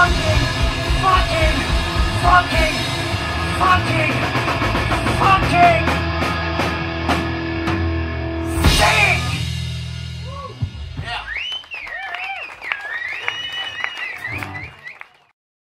fucking, fucking, fucking.